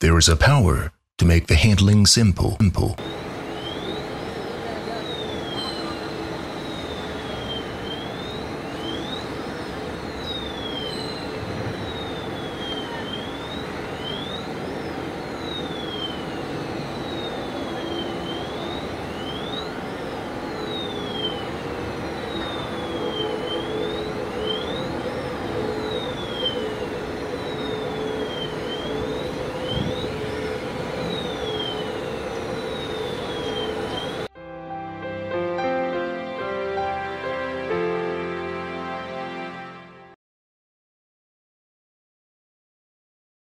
There is a power to make the handling simple. simple.